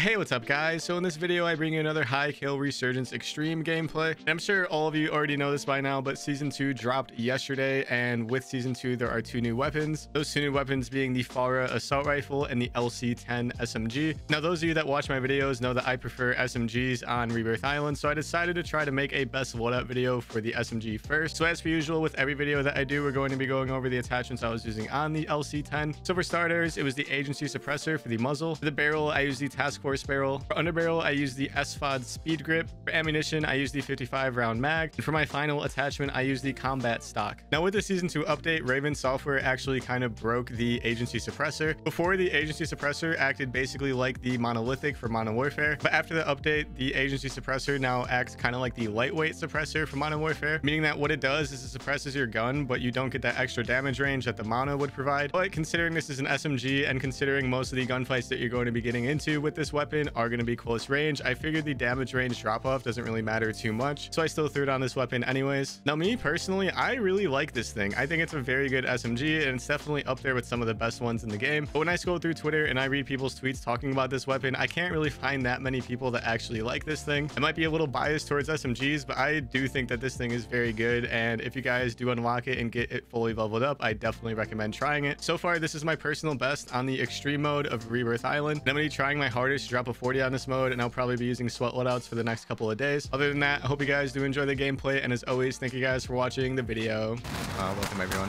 Hey, what's up guys? So in this video, I bring you another High Kill Resurgence Extreme gameplay. And I'm sure all of you already know this by now, but Season 2 dropped yesterday, and with Season 2, there are two new weapons. Those two new weapons being the FARA Assault Rifle and the LC-10 SMG. Now, those of you that watch my videos know that I prefer SMGs on Rebirth Island, so I decided to try to make a best loadout video for the SMG first. So as per usual, with every video that I do, we're going to be going over the attachments I was using on the LC-10. So for starters, it was the Agency Suppressor for the muzzle. For the barrel, I used the Task Force Force barrel. For underbarrel, I use the SFOD speed grip. For ammunition, I use the 55 round mag. And for my final attachment, I use the combat stock. Now with the season 2 update, Raven Software actually kind of broke the agency suppressor. Before the agency suppressor acted basically like the monolithic for Modern Warfare, but after the update, the agency suppressor now acts kind of like the lightweight suppressor for Modern Warfare, meaning that what it does is it suppresses your gun, but you don't get that extra damage range that the mono would provide. But considering this is an SMG and considering most of the gunfights that you're going to be getting into with this weapon, weapon are going to be close range. I figured the damage range drop off doesn't really matter too much, so I still threw it on this weapon anyways. Now, me personally, I really like this thing. I think it's a very good SMG, and it's definitely up there with some of the best ones in the game. But when I scroll through Twitter and I read people's tweets talking about this weapon, I can't really find that many people that actually like this thing. I might be a little biased towards SMGs, but I do think that this thing is very good. And if you guys do unlock it and get it fully leveled up, I definitely recommend trying it. So far, this is my personal best on the extreme mode of Rebirth Island. And I'm going to be trying my hardest drop a 40 on this mode and I'll probably be using sweat loadouts for the next couple of days. Other than that, I hope you guys do enjoy the gameplay and as always, thank you guys for watching the video. Uh, welcome everyone.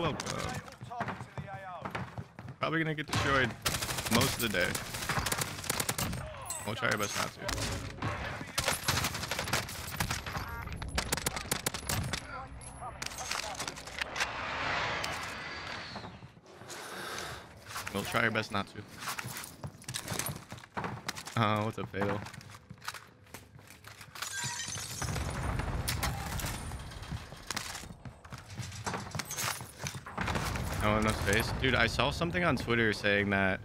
Welcome. Probably gonna get destroyed most of the day. We'll try our best not to. We'll try our best not to. Oh, what's up, Fatal? Oh, no space. Dude, I saw something on Twitter saying that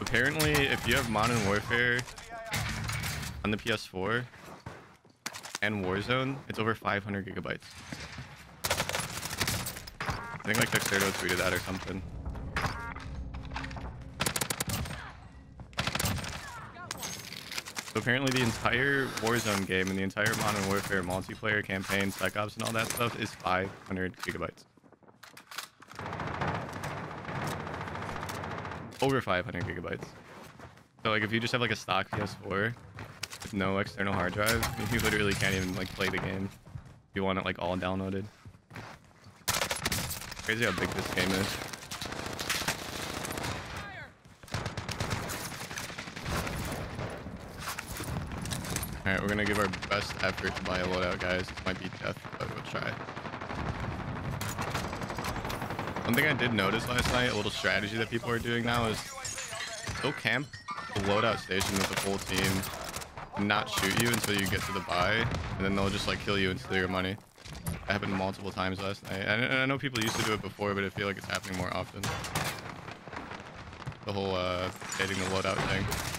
apparently if you have Modern Warfare on the PS4 and Warzone, it's over 500 gigabytes. I think like Dexerto tweeted that or something. So apparently the entire Warzone game and the entire Modern Warfare multiplayer campaign, Spec Ops and all that stuff is 500 gigabytes. Over 500 gigabytes. So like if you just have like a stock PS4 with no external hard drive, you literally can't even like play the game. You want it like all downloaded. Crazy how big this game is. Alright, we're gonna give our best effort to buy a loadout, guys. This might be death, but we'll try. One thing I did notice last night, a little strategy that people are doing now is they'll camp the loadout station with the full team not shoot you until you get to the buy, and then they'll just like kill you and steal your money. That happened multiple times last night. And I know people used to do it before, but I feel like it's happening more often. The whole uh, getting the loadout thing.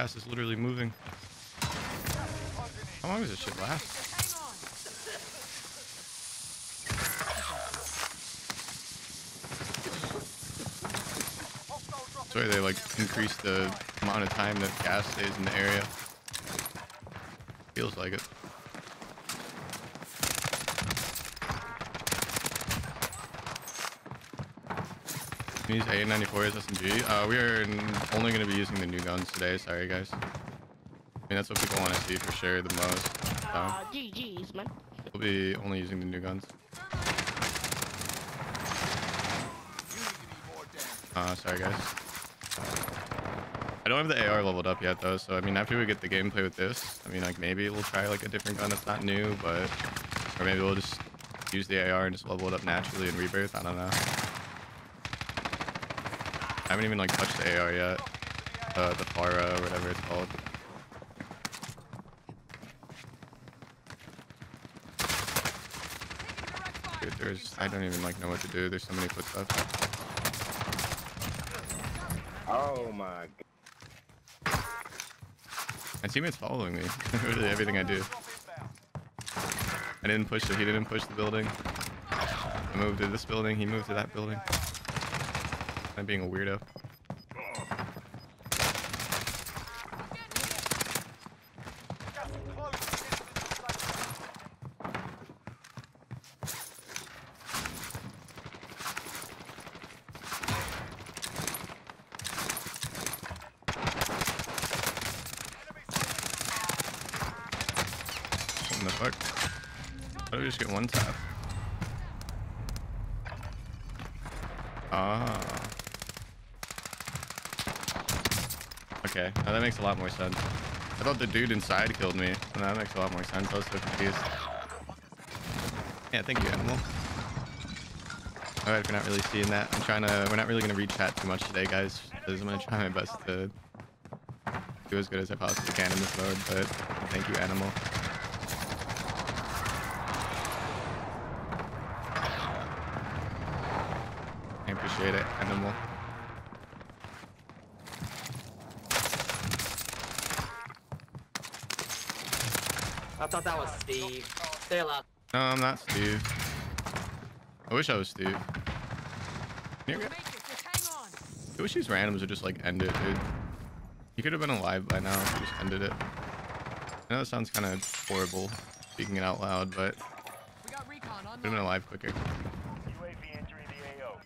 Gas is literally moving. How long does this shit last? Sorry, they like increase the amount of time that gas stays in the area. Feels like it. Use A94 as SMG. Uh, we are only going to be using the new guns today. Sorry, guys. I mean, that's what people want to see for sure the most. So, Uh, GG's, man. we'll be only using the new guns. Uh, sorry, guys. I don't have the AR leveled up yet, though, so, I mean, after we get the gameplay with this, I mean, like, maybe we'll try, like, a different gun that's not new, but... Or maybe we'll just use the AR and just level it up naturally in Rebirth. I don't know. I haven't even like touched the AR yet. Uh, the FARA or whatever it's called. Dude, there's I don't even like know what to do. There's so many footsteps. Oh my god. My teammate's following me. Literally everything I do. I didn't push it. He didn't push the building. I moved to this building. He moved to that building. I'm being a weirdo. What the fuck? Just get one tap? Ah. Okay, now that makes a lot more sense. I thought the dude inside killed me. and that makes a lot more sense. I was so confused. Yeah, thank you, animal. Alright, if you're not really seeing that, I'm trying to. We're not really gonna read chat too much today, guys. Because I'm gonna try my best to do as good as I possibly can in this mode. But thank you, animal. I appreciate it, animal. I thought that was Steve. Stay a lot. No, I'm not Steve. I wish I was Steve. Can you get- I wish these randoms would just like end it, dude. He could have been alive by now if he just ended it. I know it sounds kind of horrible speaking it out loud, but We got recon could have been alive quicker. UAV entering the AO.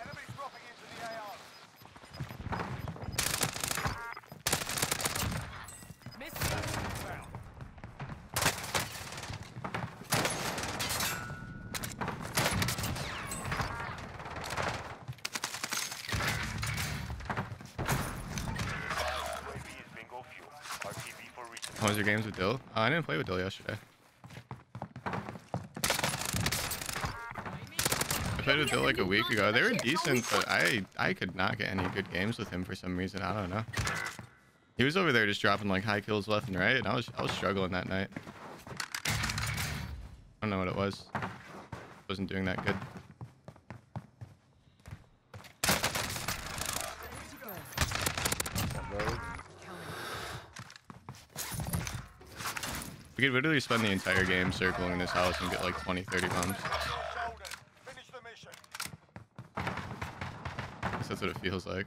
Enemies dropping into the AO. UAV is bingo fuel. RTV for reason. How was your games with Dill? Uh, I didn't play with Dill yesterday. I played with Dill like a week ago. They were decent, but I I could not get any good games with him for some reason. I don't know. He was over there just dropping like high kills left and right, and I was I was struggling that night. I don't know what it was. Wasn't doing that good. We could literally spend the entire game circling this house and get like 20, 30 bombs. That's what it feels like.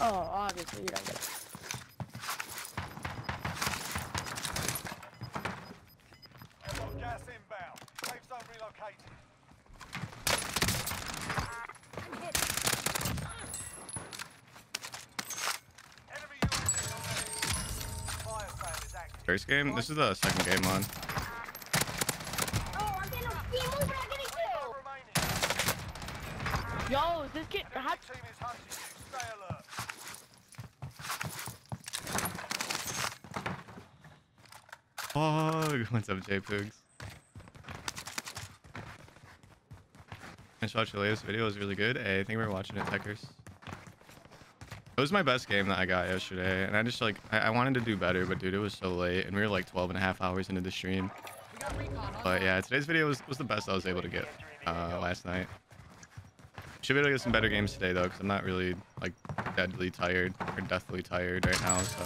Oh, obviously you don't get it. First game? This is the second game on. Oh, I'm getting a team over, I'm getting Yo, this kid, how, Enemy is hunting you. Stay alert. Fog! What's up, JPugs? I just watched the latest video. It was really good. Hey, I think we were watching it, Techers. It was my best game that I got yesterday, and I just like I, I wanted to do better, but dude, it was so late, and we were like 12 and a half hours into the stream. But yeah, today's video was, was the best I was able to get uh, last night. Should be able to get some better games today though, because I'm not really like deadly tired or deathly tired right now, so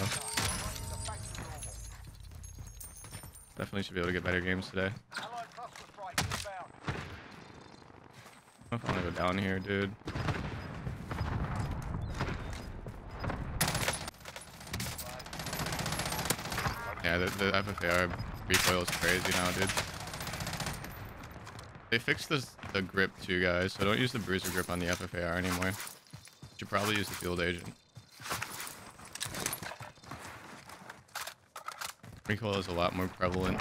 definitely should be able to get better games today. If I want to go down here, dude. Yeah, the, the FFAR recoil is crazy now, dude. They fixed this, the grip too, guys, so don't use the bruiser grip on the FFAR anymore. Should probably use the field agent. Recoil is a lot more prevalent.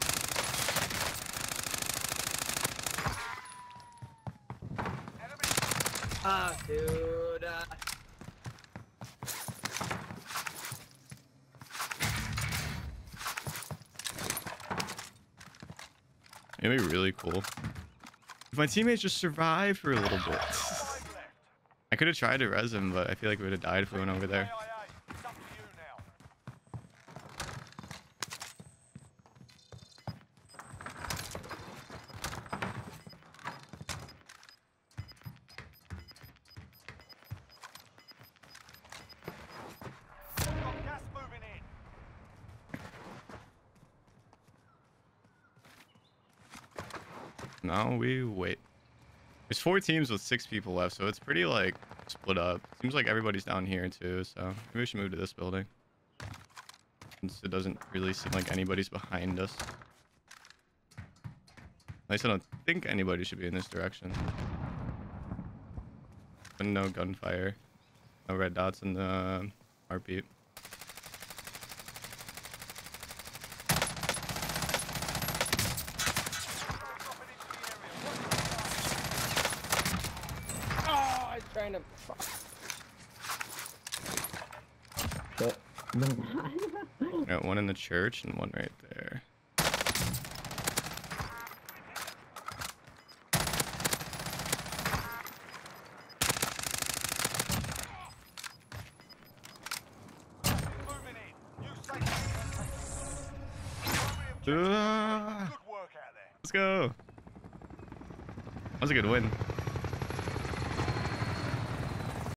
Ah, dude. Uh, It'd be really cool. If my teammates just survived for a little bit. I could have tried to res him, but I feel like we would have died if we went over there. AIA, it's up to you now. Got gas moving in. No, we wait. There's four teams with six people left, so it's pretty like split up. Seems like everybody's down here too, so maybe we should move to this building. Since it doesn't really seem like anybody's behind us. At least I don't think anybody should be in this direction. But no gunfire. No red dots in the heartbeat. Dropping into the area. Oh, I was trying to. Fuck. Got one in the church and one right there. Moving in. You safe. Good work out there. let's go. That was a good win.